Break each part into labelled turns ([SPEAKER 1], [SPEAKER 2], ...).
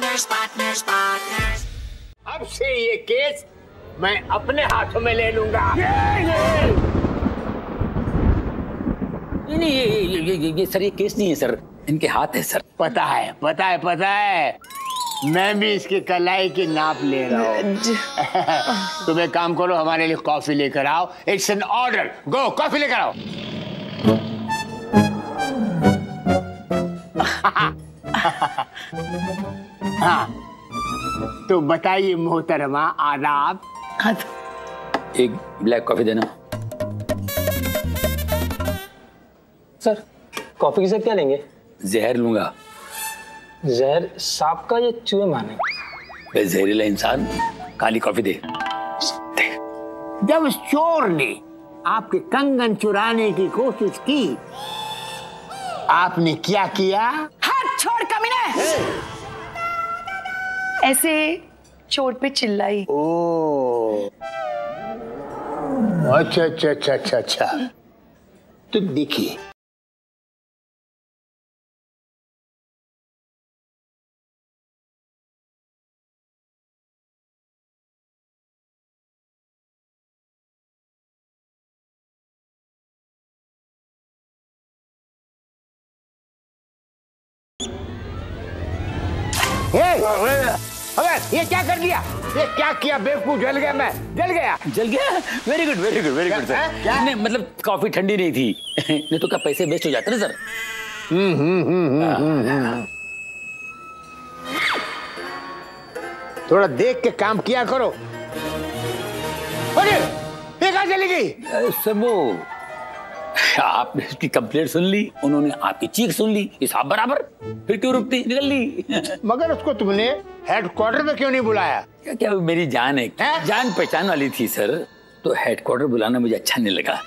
[SPEAKER 1] partners, partners, partners.
[SPEAKER 2] अब से ये केस मैं अपने हाथों में ले लूँगा।
[SPEAKER 3] ये नहीं नहीं ये ये, ये, ये, ये सर ये केस नहीं है सर। इनके हाथ है सर।
[SPEAKER 2] पता है पता है पता है। मैं भी इसकी कलाई की नाप ले रहा हूँ। तुम एक काम करो हमारे लिए कॉफ़ी लेकर आओ। It's an order go coffee लेकर आओ। हाँ तो बताइए मोहतरमा आदाब।
[SPEAKER 3] एक ब्लैक कॉफ़ी देना।
[SPEAKER 4] सर कॉफ़ी के साथ क्या लेंगे?
[SPEAKER 3] जहर लूँगा।
[SPEAKER 4] जहर सांप का या चूहे मारने
[SPEAKER 3] मैं जहरीला इंसान काली कॉफ़ी दे।
[SPEAKER 2] जब उस चोर ने आपके कंगन चुराने की कोशिश की आपने क्या किया?
[SPEAKER 5] ऐसे चोट पे चिल्लाई।
[SPEAKER 2] ओ। अच्छा अच्छा अच्छा अच्छा अच्छा। तो देखिए अबे ये क्या कर दिया? ये क्या किया? बेवकूफ़ जल गया मैं। जल गया।
[SPEAKER 3] जल गया? Very good very good very good sir
[SPEAKER 2] क्या?
[SPEAKER 3] नहीं मतलब कॉफ़ी ठंडी नहीं थी। नहीं तो क्या पैसे वेस्ट हो जाते ना सर
[SPEAKER 2] थोड़ा देख के काम किया करो। अरे ये कहाँ चली गई?
[SPEAKER 3] सर वो आपने उसकी कंप्लेंट सुन ली उन्होंने आपकी चीख सुन ली हिसाब बराबर फिर क्यों रुकती निकल ली?
[SPEAKER 2] मगर उसको तुमने हेडक्वार्टर में क्यों नहीं बुलाया?
[SPEAKER 3] क्या क्या मेरी जान है?
[SPEAKER 2] हैं?
[SPEAKER 3] जान पहचान वाली थी सर तो हेडक्वार्टर बुलाना मुझे अच्छा नहीं लगा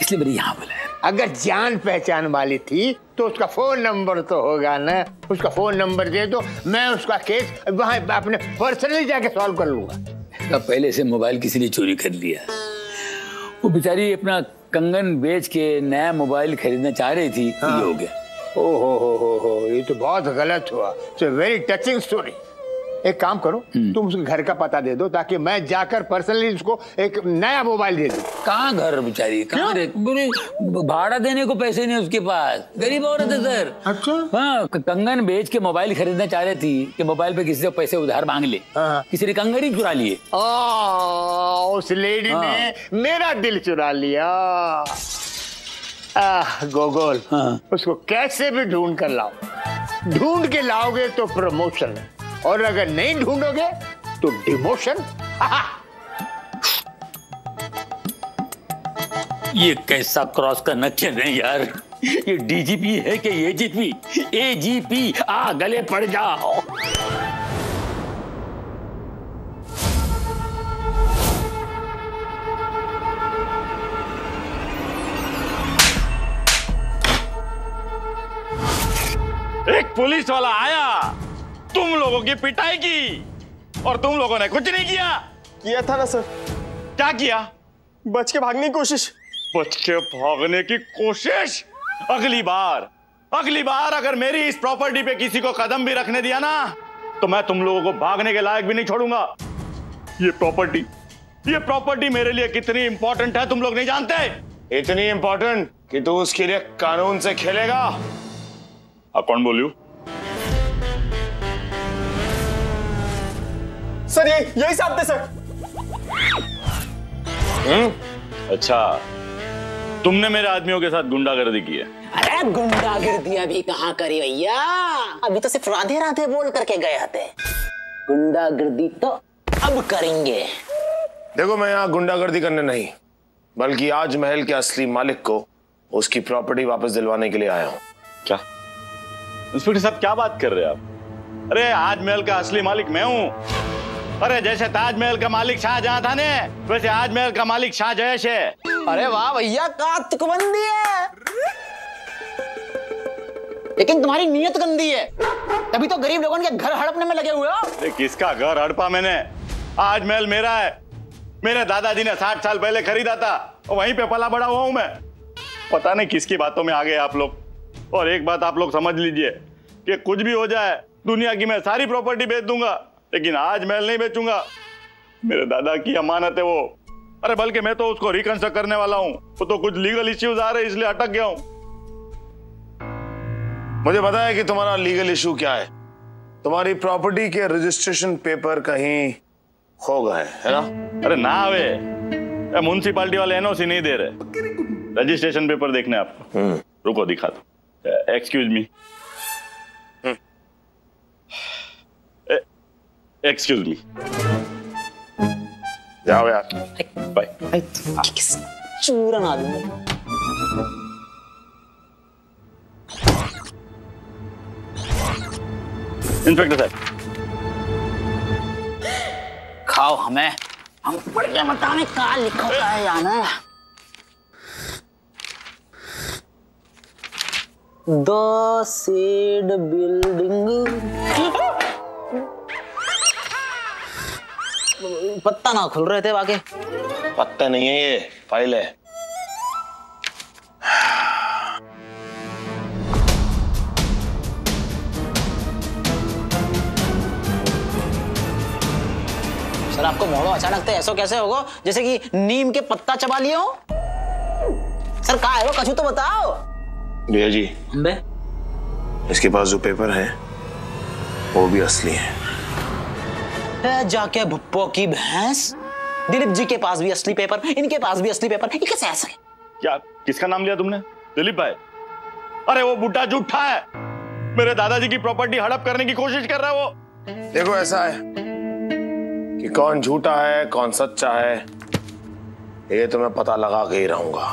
[SPEAKER 3] इसलिए मैंने यहाँ बुलाया।
[SPEAKER 2] अगर जान पहचान वाली थी तो उसका फ़ोन नंबर तो होगा ना। उसका फ़ोन नंबर दे दो मैं उसका केस वहाँ अपने पर्सनली जाके सॉल्व कर लूँगा।
[SPEAKER 3] पहले से मोबाइल किसी ने चोरी कर लिया। वो बेचारी अपना कंगन बेच के नया मोबाइल खरीदना चाह रही थी हाँ। ये हो गया।
[SPEAKER 2] ओ हो हो हो हो ये तो बहुत गलत हुआ। इट्स वेरी टचिंग स्टोरी एक काम करो तुम उसके घर का पता दे दो ताकि मैं जाकर पर्सनली उसको एक नया मोबाइल दे दूँ।
[SPEAKER 3] कहाँ घर बेचारी? कहाँ भाड़ा देने को पैसे नहीं उसके पास। गरीब औरत है सर।
[SPEAKER 2] अच्छा।
[SPEAKER 3] हाँ कंगन बेच के मोबाइल खरीदना चाह रही थी कि मोबाइल पे किसी से पैसे उधार मांग ले।
[SPEAKER 2] हाँ।
[SPEAKER 3] किसी ने कंगन ही चुरा लिए।
[SPEAKER 2] उस लेडी ने मेरा दिल चुरा लिया। आह, गोगोल
[SPEAKER 3] हाँ।
[SPEAKER 2] उसको कैसे भी ढूंढ कर लाओ। ढूंढ के लाओगे तो प्रमोशन और अगर नहीं ढूंढोगे तो डिमोशन
[SPEAKER 3] ये कैसा क्रॉस का नक्शा है यार? ये डीजीपी है कि एजीपी एजीपी आ गले पड़ जाओ।
[SPEAKER 6] एक पुलिस वाला आया। तुम लोगों की पिटाई की और तुम लोगों ने कुछ नहीं किया।
[SPEAKER 7] किया था ना सर।
[SPEAKER 6] क्या किया?
[SPEAKER 7] बच के भागने की कोशिश।
[SPEAKER 6] बच के भागने की कोशिश? अगली बार अगली बार अगर मेरी इस प्रॉपर्टी पे किसी को कदम भी रखने दिया ना तो मैं तुम लोगों को भागने के लायक भी नहीं छोड़ूँगा। ये प्रॉपर्टी ये प्रॉपर्टी मेरे लिए कितनी इंपॉर्टेंट है तुम लोग नहीं जानते?
[SPEAKER 7] इतनी इंपॉर्टेंट कि तू उसके लिए कानून से खेलेगा।
[SPEAKER 6] आप कौन बोलियो
[SPEAKER 7] सर ये यही साहब थे सर।
[SPEAKER 6] अच्छा तुमने मेरे आदमियों के साथ गुंडागर्दी की है।
[SPEAKER 8] अरे गुंडागिर्दी अभी कहाँ करी भैया? अभी तो सिर्फ़ राधे राधे बोल करके गए थे गुंडागिर्दी तो अब करेंगे।
[SPEAKER 7] देखो मैं यहाँ गुंडागर्दी करने नहीं बल्कि आज महल के असली मालिक को उसकी प्रॉपर्टी वापस दिलवाने के लिए आया हूँ।
[SPEAKER 6] क्या? इंस्पेक्टर साहब क्या बात कर रहे हैं आप? अरे आज महल का असली मालिक मैं हूँ। अरे जैसे ताजमहल का मालिक शाहजहां था ने वैसे आजमहल का मालिक शाह जयश है।
[SPEAKER 8] अरे वाह भैया का तुकबंदी है। लेकिन तुम्हारी नीयत गंदी है। तभी तो गरीब लोगों के घर हड़पने में लगे हुए हो।
[SPEAKER 6] किसका घर हड़पा मैंने? आजमहल मेरा है। मेरे दादाजी ने साठ साल पहले खरीदा था और वहीं पे पला बड़ा हुआ हूँ मैं। पता नहीं किसकी बातों में आ गए आप लोग। और एक बात आप लोग समझ लीजिए कि कुछ भी हो जाए दुनिया की मैं सारी प्रॉपर्टी बेच दूँगा। लेकिन आज महल नहीं बेचूँगा। मेरे दादा की अमानत है वो। अरे बल्कि मैं तो उसको रिकंस्ट्रक्ट करने वाला हूँ। वो तो कुछ लीगल इश्यूज़ आ रहे हैं इसलिए अटक गया हूँ।
[SPEAKER 7] मुझे पता है कि तुम्हारा लीगल इशू क्या है। तुम्हारी प्रॉपर्टी के रजिस्ट्रेशन पेपर कहीं खो गए है ना?
[SPEAKER 6] अरे ना वे म्यूनसिपालिटी वाले एनओसी नहीं दे रहे। रजिस्ट्रेशन पेपर देखने आपको रुको दिखा दो। एक्सक्यूज मी एक्सक्यूज मी
[SPEAKER 7] जाओ यार
[SPEAKER 6] बाय
[SPEAKER 8] चूरन आदमी
[SPEAKER 6] इंस्पेक्टर साहब
[SPEAKER 8] खाओ हमें। हम पढ़ के बताने कहा लिखा होता है जाना द सीड बिल्डिंग पत्ता ना खुल रहे थे बाकी।
[SPEAKER 7] पत्ता नहीं है ये फ़ाइल है।
[SPEAKER 8] सर आपको मोड़ो अचानक से ऐसा कैसे होगा? जैसे कि नीम के पत्ता चबा लिए हो। सर कहा है वो? कछु तो बताओ।
[SPEAKER 7] भैया जी
[SPEAKER 8] बे
[SPEAKER 7] इसके पास जो पेपर है वो भी असली है।
[SPEAKER 8] है जाके भुप्पो की भैंस? दिलीप जी के पास भी असली पेपर इनके पास भी असली पेपर ये कैसे ऐसा है?
[SPEAKER 6] क्या किसका नाम लिया तुमने? दिलीप भाई। अरे वो बुढ़ा झूठा है। मेरे दादाजी की प्रॉपर्टी हड़प करने की कोशिश कर रहा है वो।
[SPEAKER 7] देखो ऐसा है कि कौन झूठा है कौन सच्चा है ये तो मैं पता लगा के ही रहूँगा।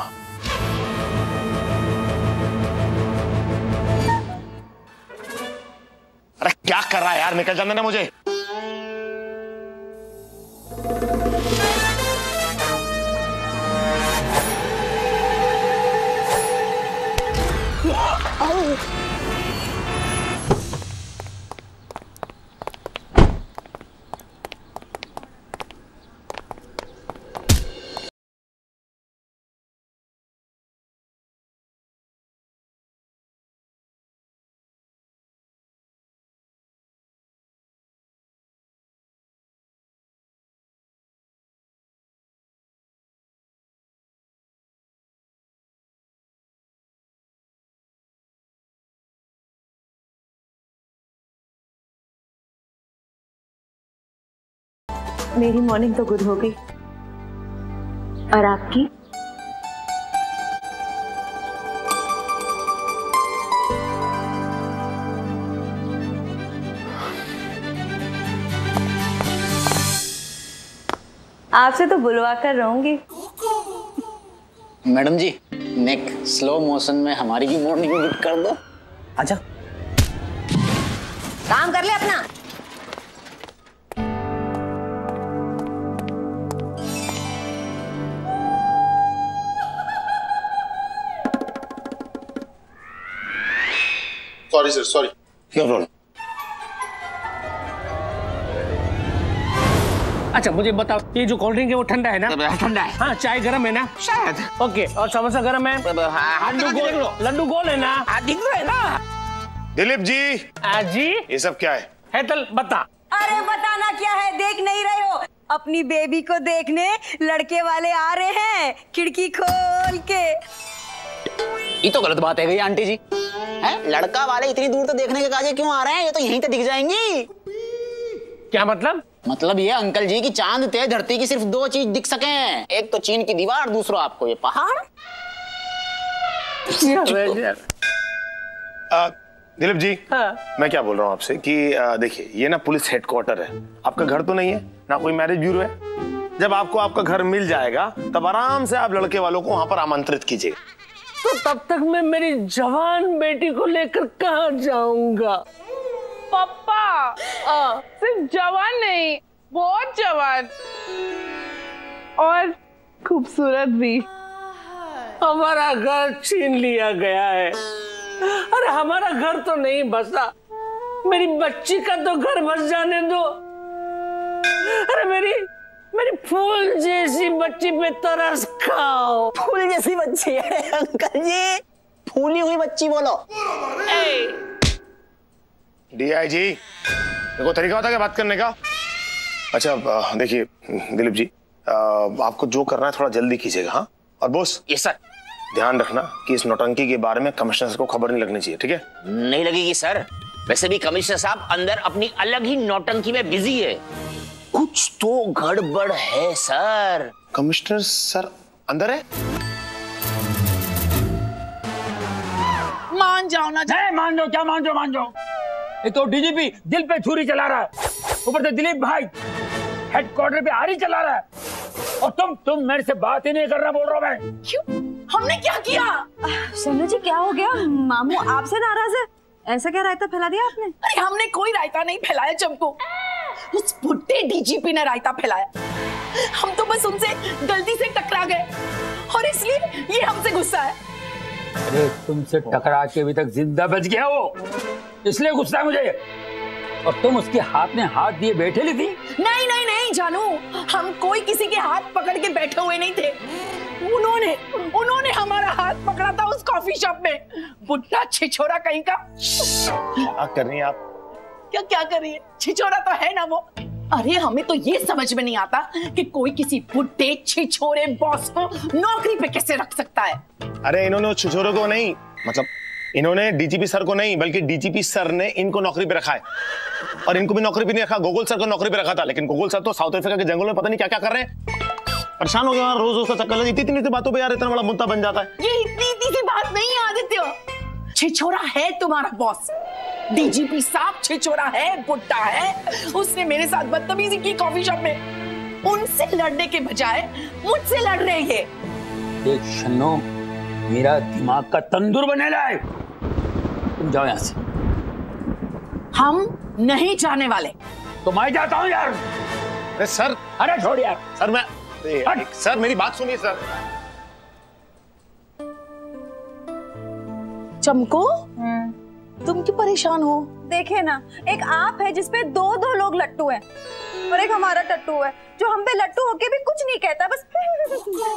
[SPEAKER 7] अरे क्या कर रहा है यार निकल जाने ना मुझे।
[SPEAKER 5] मेरी मॉर्निंग तो गुड हो गई। और आपकी? आपसे तो बुलवा कर रहूँगी।
[SPEAKER 8] मैडम जी नेक स्लो मोशन में हमारी भी मॉर्निंग बुक कर दो। अच्छा।
[SPEAKER 5] काम कर ले अपना।
[SPEAKER 7] Sorry sir sorry no problem
[SPEAKER 9] अच्छा मुझे बताओ ये जो कोल्ड ड्रिंक है वो ठंडा है ना?
[SPEAKER 2] ठंडा है।
[SPEAKER 9] हाँ चाय गर्म है ना?
[SPEAKER 2] शायद।
[SPEAKER 9] ओके और समोसा गर्म है? लड्डू गोल लड्डू गोल है ना?
[SPEAKER 2] दिख रहा है ना?
[SPEAKER 7] दिलीप जी।
[SPEAKER 9] आ, जी?
[SPEAKER 7] ये सब क्या है?
[SPEAKER 9] है तल बता।
[SPEAKER 5] अरे बताना क्या है? देख नहीं रहे हो? अपनी बेबी को देखने लड़के वाले आ रहे हैं खिड़की खोल के।
[SPEAKER 8] ये तो गलत बात है भैया आंटी जी। है? लड़का वाले इतनी दूर तो देखने के काजे क्यों आ रहे हैं? ये तो यहीं तो दिख जाएँगी।
[SPEAKER 9] क्या मतलब?
[SPEAKER 8] मतलब ये अंकल जी की चाँद ते धरती की सिर्फ़ दो चीज़ दिख सके। एक तो चीन की दीवार दूसरा आपको ये पहाड़।
[SPEAKER 7] दिलीप जी
[SPEAKER 9] हाँ।
[SPEAKER 7] मैं क्या बोल रहा हूँ आपसे कि देखिए ये ना पुलिस हेडक्वार्टर है। आपका घर तो नहीं है ना कोई मैरिज ब्यूरो है। जब आपको आपका घर मिल जाएगा तब आराम से आप लड़के वालों को वहाँ पर आमंत्रित कीजिएगा।
[SPEAKER 9] तो तब तक मैं मेरी जवान बेटी को लेकर कहाँ जाऊँगा?
[SPEAKER 10] पापा
[SPEAKER 9] आ,
[SPEAKER 10] सिर्फ़ जवान नहीं बहुत जवान। और खूबसूरत भी।
[SPEAKER 9] हमारा घर छीन लिया गया है। अरे हमारा घर तो नहीं बसा। मेरी बच्ची का तो घर बस जाने दो। अरे मेरी मेरी फूल जैसी बच्ची पे तरस खाओ।
[SPEAKER 8] फूल जैसी बच्ची है अंकल जी। फूली हुई बच्ची बोलो।
[SPEAKER 7] डीआईजी देखो तरीका होता है क्या बात करने का? अच्छा देखिए दिलीप जी अ, आपको जो करना है थोड़ा जल्दी कीजिएगा हाँ? और बोस
[SPEAKER 11] ये सर
[SPEAKER 7] ध्यान रखना कि इस नौटंकी के बारे में कमिश्नर को खबर नहीं लगनी चाहिए ठीक है?
[SPEAKER 11] नहीं लगेगी सर वैसे भी कमिश्नर साहब अंदर अपनी अलग ही नौटंकी में बिज़ी है। कुछ तो गड़बड़ है सर।
[SPEAKER 7] कमिश्नर सर अंदर है?
[SPEAKER 3] मान जाओ ना जाए मान जाओ क्या मान जाओ मान जाओ? ये तो डीजीपी दिल पे छुरी चला रहा है। ऊपर से दिलीप भाई हेडक्वार्टर पे आरी चला रहा है। और तुम तुम मेरे से बात ही नहीं कर रहा बोल रहा मैं।
[SPEAKER 10] क्यों? हमने क्या किया?
[SPEAKER 5] सोनू जी क्या हो गया? मामू आपसे नाराज़ है। ऐसा क्या रायता फैला दिया आपने?
[SPEAKER 10] अरे हमने कोई रायता नहीं फैलाया चमको। उस बुढ़े डीजीपी ने रायता फैलाया। हम तो बस उनसे गलती से टकरा गए और इसलिए ये हमसे गुस्सा है।
[SPEAKER 3] अरे तुमसे टकरा के अभी तक ज़िंदा बच गया वो। इसलिए गुस्सा है मुझे और तुम उसके हाथ में हाथ दिए बैठे ली थी?
[SPEAKER 10] नहीं नहीं नहीं जानू। हम कोई किसी के हाथ पकड़ के बैठे हुए नहीं थे। उन्होंने उन्होंने हमारा हाथ पकड़ा था उस कॉफ़ी शॉप में। बुढ़ा छिछोरा कहीं का।
[SPEAKER 7] क्या कर रही हैं आप?
[SPEAKER 10] क्या क्या करिए छिछोरा तो है ना वो। अरे हमें तो ये समझ में नहीं आता कि कोई किसी बुढ़े छिछोरे बॉस को नौकरी पे कैसे रख सकता है।
[SPEAKER 7] अरे इन्होंने छिछोरे को नहीं मतलब इन्होंने डीजीपी सर को नहीं बल्कि डीजीपी सर ने इनको नौकरी पे रखा है। और इनको भी नौकरी पे नहीं रखा गोकुल सर को नौकरी पे रखा था। लेकिन गोकुल सर तो साउथ अफ्रीका के जंगलों में पता नहीं क्या क्या कर रहे हैं। परेशान हो गया रोज रोज का चक्कर लगी इतनी इतनी बातों पे यार इतना बड़ा मुद्दा बन जाता है।
[SPEAKER 10] ये इतनी इतनी सी बात नहीं है आदित्य। छिछोरा है तुम्हारा बॉस डीजीपी साहब छिछोरा है बुढ़ा है उसने मेरे साथ बदतमीजी की कॉफ़ी शॉप में उनसे लड़ने के बजाय मुझसे लड़ रहे ये
[SPEAKER 3] देख शन्नो मेरा दिमाग का तंदूर बने लाए तुम जाओ यहाँ से।
[SPEAKER 10] हम नहीं जाने वाले।
[SPEAKER 3] तो मैं जाता हूँ यार।
[SPEAKER 7] अरे सर।
[SPEAKER 3] अरे छोड़ यार।
[SPEAKER 7] सर मैं सर मेरी बात सुनिए सर।
[SPEAKER 10] चमको? तुम क्यों परेशान हो?
[SPEAKER 5] देखे ना एक आप है जिसपे दो दो लोग लट्टू हैं। और एक हमारा टट्टू है जो हम पे लट्टू होके भी कुछ नहीं कहता बस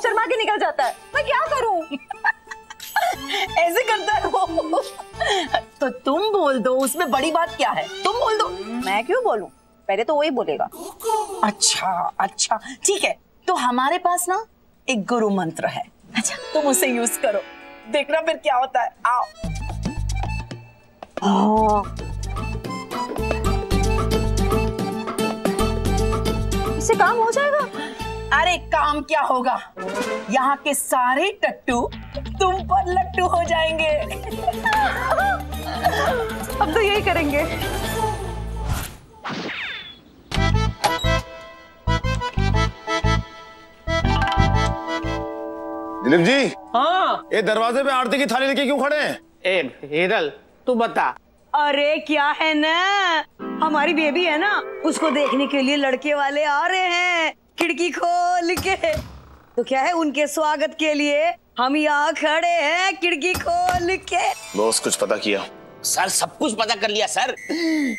[SPEAKER 5] शर्मा के निकल जाता है। मैं क्या करूँ?
[SPEAKER 10] ऐसे करता है वो तो तुम बोल दो उसमें बड़ी बात क्या है? तुम बोल दो।
[SPEAKER 5] मैं क्यों बोलूँ? पहले तो वही बोलेगा।
[SPEAKER 10] अच्छा अच्छा ठीक है। तो हमारे पास ना एक गुरु मंत्र है। अच्छा। तुम उसे यूज़ करो। देखना फिर क्या होता है। आओ।
[SPEAKER 5] इससे काम हो जाएगा?
[SPEAKER 10] अरे काम क्या होगा? यहाँ के सारे टट्टू तुम पर लट्टू हो जाएँगे।
[SPEAKER 5] अब तो यही करेंगे।
[SPEAKER 7] दिलीप जी
[SPEAKER 9] हाँ।
[SPEAKER 7] ये दरवाजे पे आरती की थाली लेके क्यों खड़े हैं?
[SPEAKER 9] ए हिरल तू बता।
[SPEAKER 5] अरे क्या है ना? हमारी बेबी है ना उसको देखने के लिए लड़के वाले आ रहे हैं खिड़की खोल के। तो क्या है उनके स्वागत के लिए हम यहाँ खड़े हैं खिड़की खोल के।
[SPEAKER 7] बॉस कुछ पता किया?
[SPEAKER 11] सर सब कुछ पता कर लिया सर।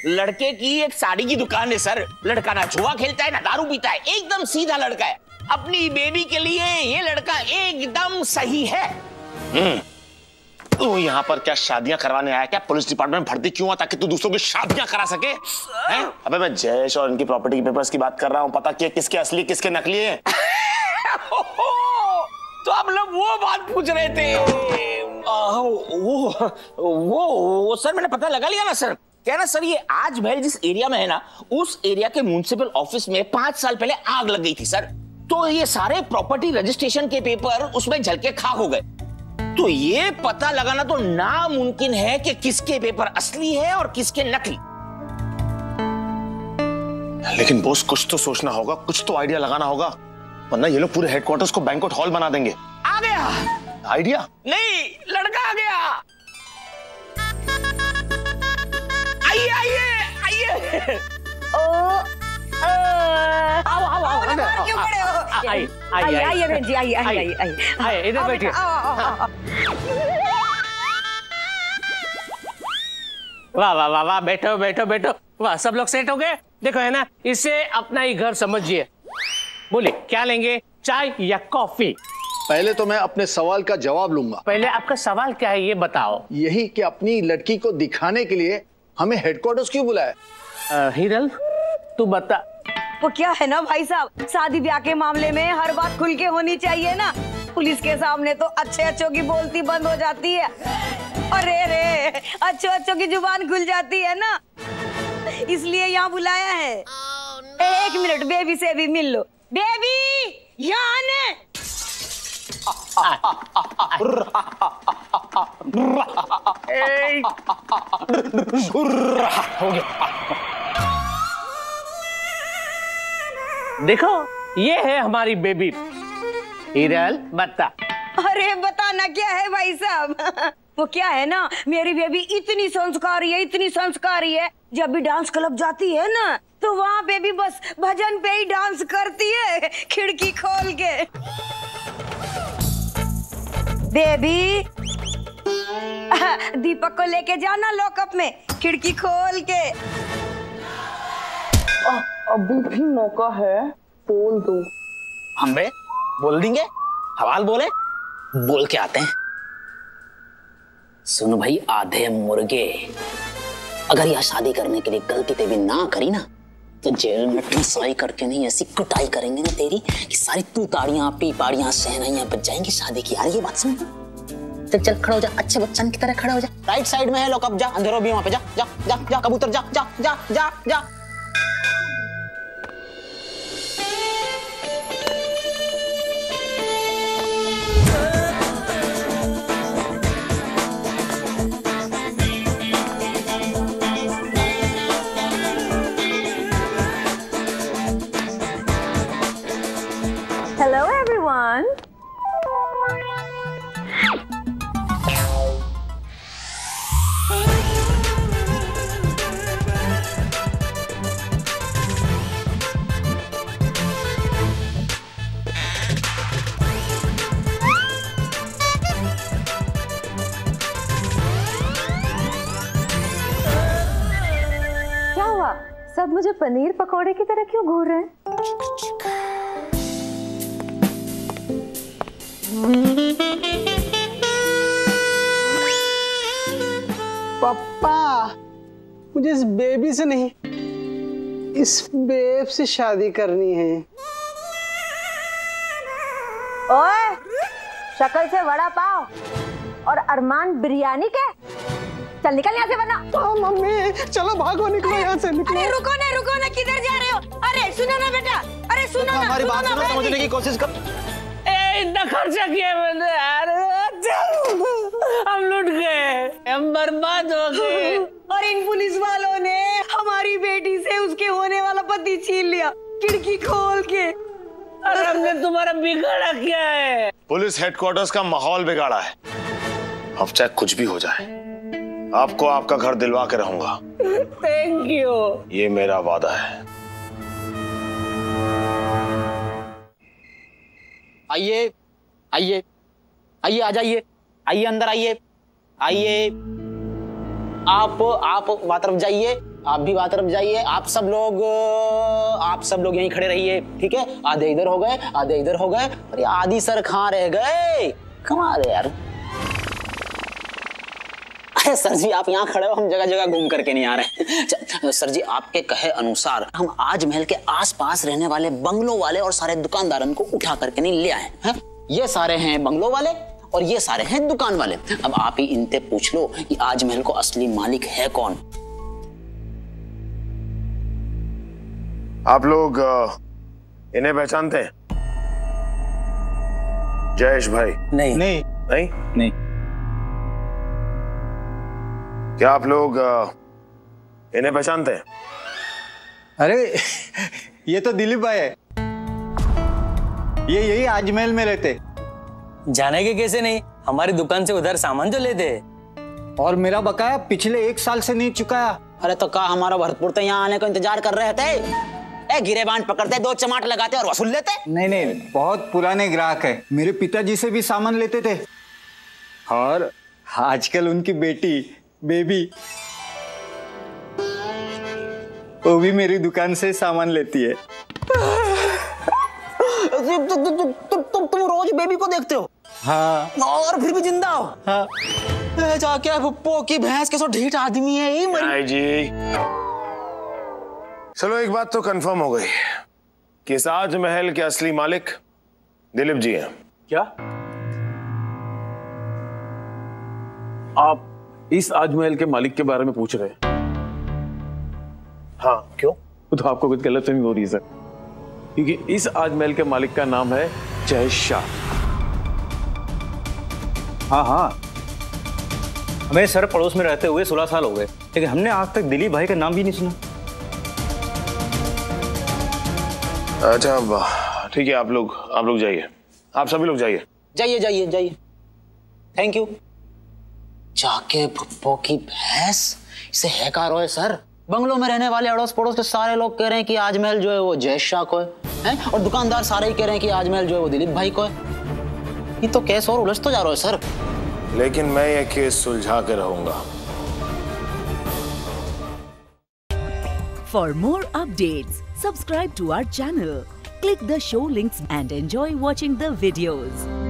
[SPEAKER 11] लड़के की एक साड़ी की दुकान है सर। लड़का ना जुआ खेलता है ना दारू पीता है एकदम सीधा लड़का है। अपनी बेबी के लिए ये लड़का एकदम सही है।
[SPEAKER 7] तू यहाँ पर क्या शादियाँ करवाने आया? क्या पुलिस डिपार्टमेंट भर्ती क्यों हुआ ताकि तू दूसरों की शादियाँ करा सके? हैं? अबे मैं जयेश और इनकी प्रॉपर्टी के पेपर्स की बात कर रहा हूँ। पता किया किसके असली किसके नकली है?
[SPEAKER 11] तो हम लोग वो बात पूछ रहे थे। आ, वो वो वो सर मैंने पता लगा लिया ना सर। क्या ना सर ये आज महल जिस एरिया में है ना उस एरिया के म्यूनसिपल ऑफ़िस में पाँच साल पहले आग लग गई थी सर। तो ये सारे प्रॉपर्टी रजिस्ट्रेशन के पेपर उसमें झलके खाक हो गए। तो ये पता लगाना तो नामुमकिन है कि किसके पेपर असली है और किसके नकली।
[SPEAKER 7] लेकिन बॉस कुछ तो सोचना होगा कुछ तो आइडिया लगाना होगा। वरना ये लोग पूरे हेडक्वार्टर्स को बैंकवेट हॉल बना देंगे।
[SPEAKER 11] आ गया।
[SPEAKER 7] आइडिया
[SPEAKER 11] नहीं लड़का आ गया। आइए आइए आइए।
[SPEAKER 5] आओ आओ आओ, क्यों
[SPEAKER 9] आओ,
[SPEAKER 5] खड़े हो
[SPEAKER 9] आ- आइए, आइए,
[SPEAKER 5] आइए
[SPEAKER 9] आइए।
[SPEAKER 5] आइए बहन जी आइए आइए आइए आइए
[SPEAKER 9] आइए, इधर बैठिए। वाह वाह वाह वाह बैठो बैठो बैठो. वाह सब लोग सेट हो गए? देखो है ना? इसे अपना ही घर समझिए। बोले क्या लेंगे? चाय या कॉफ़ी?
[SPEAKER 12] पहले तो मैं अपने सवाल का जवाब लूँगा।
[SPEAKER 9] पहले आपका सवाल क्या है ये बताओ।
[SPEAKER 12] यही कि अपनी लड़की को दिखाने के लिए
[SPEAKER 13] हमें हेडक्वार्टर्स क्यों बुलाया?
[SPEAKER 9] हिरल? तू बता।
[SPEAKER 5] वो क्या है ना भाई साहब? शादी ब्याह के मामले में हर बात खुल के होनी चाहिए ना। पुलिस के सामने तो अच्छे अच्छों की बोलती बंद हो जाती है। अरे रे अच्छो अच्छों की ज़ुबान खुल जाती है ना। इसलिए यहाँ बुलाया है। oh, no. एक मिनट बेबी से भी मिल लो। बेबी यहाँ आने।
[SPEAKER 9] हो गया। देखो, ये है हमारी बेबी हिरल बता
[SPEAKER 5] अरे, बताना क्या है भाई साहब? वो क्या है ना? मेरी बेबी इतनी संस्कारी है, इतनी संस्कारी है। जब भी डांस क्लब जाती है ना तो वहाँ पे भी बस भजन पे ही डांस करती है, खिड़की खोल के। बेबी दीपक को लेके जाना लॉकअप में, खिड़की खोल के।
[SPEAKER 10] अभी भी मौका है, बोल दो।
[SPEAKER 8] हम बे बोल देंगे? हवाल बोले, बोल के आते हैं। सुन भाई, आधे मुर्गे। अगर यह शादी करने के लिए गलती तेरी ना करी ना तो जेल में टंसाई करके नहीं, ऐसी कुटाई करेंगे ना तेरी, कि सारी तू ताड़ियाँ, पीपाड़ियाँ सहनाइयाँ बच जाएँगी शादी की। यार, ये बात सुन। चल चल, खड़ा हो जा। अच्छे बच्चन की तरह खड़ा हो जा। राइट साइड में है लॉकअप जा। अंधेरों भी वहाँ पे जा। जा जा जा, कबूतर, जा जा जा जा जा।
[SPEAKER 14] क्यों घूर रहे हैं?
[SPEAKER 15] पापा मुझे इस बेबी से नहीं इस बेब से शादी करनी है।
[SPEAKER 14] ओए शक्ल से वड़ा पाव और अरमान बिरयानी के? चल निकल यहाँ से वरना।
[SPEAKER 15] मम्मी चलो भागो निकलो यहाँ से निकलो।
[SPEAKER 5] अरे रुको ना रुको ना किधर जा रहे हो? सुनो ना बेटा। अरे सुनो ना
[SPEAKER 7] हमारी बात सुनो समझने की कोशिश कर।
[SPEAKER 9] ए इतना खर्चा किया मैंने यार चल, हम लुट गए हम बर्बाद हो गए।
[SPEAKER 5] और इन पुलिस वालों ने हमारी बेटी से उसके होने वाला पति छीन लिया खिड़की खोल के।
[SPEAKER 9] अरे हमने तुम्हारा बिगाड़ा क्या है।
[SPEAKER 7] पुलिस हेडक्वार्टर्स का माहौल बिगाड़ा है। अब चाहे कुछ भी हो जाए आपको आपका घर दिलवा के रहूँगा।
[SPEAKER 9] थैंक यू
[SPEAKER 7] ये मेरा वादा है।
[SPEAKER 8] आइए आइए आइए, आ जाइए, आइए, अंदर आइए आइए। आप आप वहाँ तरफ़ जाइए, आप भी वहाँ तरफ़ जाइए, आप सब लोग, आप सब लोग यहीं खड़े रहिए, ठीक है? आधे इधर हो गए, आधे इधर हो गए अरे आधी सर कहाँ रह गए? कमाल यार? अरे सर जी आप यहाँ खड़े हो हम जगह जगह घूम करके नहीं आ रहे सर जी आपके कहे अनुसार हम आज महल के आसपास रहने वाले बंगलों वाले और सारे दुकानदारन को उठा करके नहीं ले आए हैं ये सारे हैं बंगलों वाले और ये सारे हैं दुकान वाले। अब आप ही इनसे पूछ लो कि आज महल को असली मालिक है कौन?
[SPEAKER 7] आप लोग इन्हें पहचानते हैं? जयेश भाई।
[SPEAKER 4] नहीं।
[SPEAKER 7] नहीं। नहीं?
[SPEAKER 4] नहीं।
[SPEAKER 7] क्या आप लोग इन्हें पहचानते हैं?
[SPEAKER 16] अरे ये तो दिलीप भाई है। ये यही आजमहल में रहते।
[SPEAKER 4] जाने के कैसे नहीं? हमारी दुकान से उधर सामान जो लेते।
[SPEAKER 16] और मेरा बकाया पिछले एक साल से नहीं चुकाया।
[SPEAKER 8] अरे तो का हमारा भरतपुर तो यहाँ आने का इंतज़ार कर रहे थे? ए गिरे बाँध पकड़ते दो चमाट लगाते और वसूल लेते?
[SPEAKER 16] नहीं नहीं बहुत पुराने ग्राहक है। मेरे पिताजी से भी सामान लेते थे। और आजकल उनकी बेटी बेबी। वो भी मेरी दुकान से सामान लेती है।
[SPEAKER 8] तुम तुम तुम तुम तुम रोज बेबी को देखते हो?
[SPEAKER 16] हाँ।
[SPEAKER 8] और फिर भी ज़िंदा हो?
[SPEAKER 16] हाँ।
[SPEAKER 8] जाके भुप्पो की भैंस के सो ढीठ आदमी है ये मरी
[SPEAKER 7] जी। चलो एक बात तो कंफर्म हो गई। कि साज महल के असली मालिक दिलीप जी हैं।
[SPEAKER 12] क्या? आप इस आजमहल के मालिक के बारे में पूछ रहे हैं।
[SPEAKER 7] हाँ क्यों?
[SPEAKER 12] तो आपको कुछ गलत फहमी हो रही है सर। क्योंकि इस आजमहल के मालिक का नाम है जय शाह।
[SPEAKER 16] हाँ हाँ। हमें सर पड़ोस में रहते हुए सोलह साल हो गए लेकिन हमने आज तक दिलीप भाई का नाम भी नहीं सुना।
[SPEAKER 7] अच्छा ठीक है आप लोग आप लोग जाइए। आप सभी लोग जाइए।
[SPEAKER 8] जाइए जाइए जाइए। थैंक यू जाके भुप्पो की भैंस इसे है कार है सर। बंगलों में रहने वाले अड़ोस पड़ोस के सारे लोग कह रहे हैं कि आजमहल जो है वो जय शाह को है, हैं? और दुकानदार सारे ही कह रहे हैं कि आजमहल जो है वो दिलीप भाई को है। ये तो केस और उलझ तो जा रहा है सर।
[SPEAKER 7] लेकिन मैं ये केस सुलझा के रहूँगा।
[SPEAKER 17] For more updates, subscribe to our channel, click the show links and enjoy watching the videos.